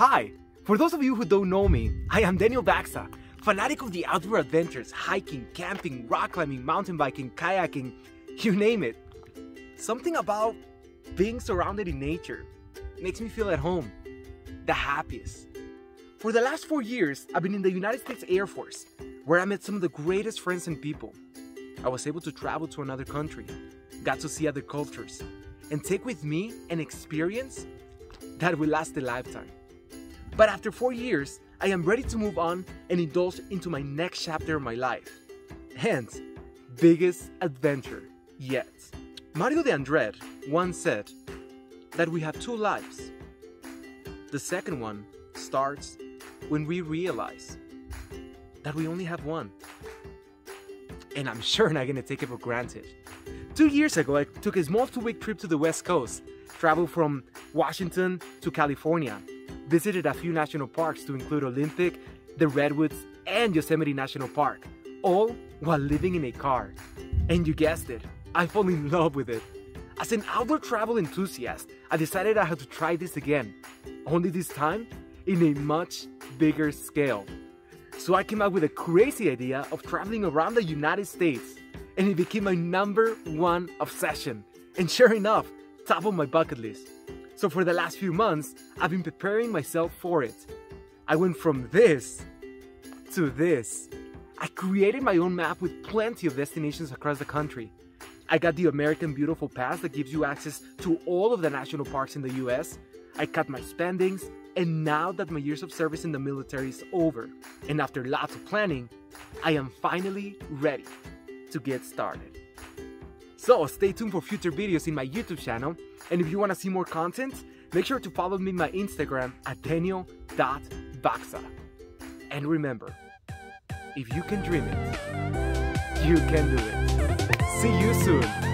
Hi! For those of you who don't know me, I am Daniel Bacsa, fanatic of the outdoor adventures, hiking, camping, rock climbing, mountain biking, kayaking, you name it. Something about being surrounded in nature makes me feel at home, the happiest. For the last four years, I've been in the United States Air Force, where I met some of the greatest friends and people. I was able to travel to another country, got to see other cultures, and take with me an experience that will last a lifetime. But after four years, I am ready to move on and indulge into my next chapter of my life. Hence, biggest adventure yet. Mario de Andrade once said that we have two lives. The second one starts when we realize that we only have one. And I'm sure not gonna take it for granted. Two years ago, I took a small two week trip to the West Coast, traveled from Washington to California, visited a few national parks to include Olympic, the Redwoods, and Yosemite National Park, all while living in a car. And you guessed it, I fell in love with it. As an outdoor travel enthusiast, I decided I had to try this again, only this time in a much bigger scale. So I came up with a crazy idea of traveling around the United States, and it became my number one obsession. And sure enough, top of my bucket list. So for the last few months, I've been preparing myself for it. I went from this to this. I created my own map with plenty of destinations across the country. I got the American Beautiful Pass that gives you access to all of the national parks in the US. I cut my spendings, and now that my years of service in the military is over, and after lots of planning, I am finally ready to get started. So stay tuned for future videos in my YouTube channel, and if you want to see more content, make sure to follow me on my Instagram at daniel.bacsa. And remember, if you can dream it, you can do it. See you soon.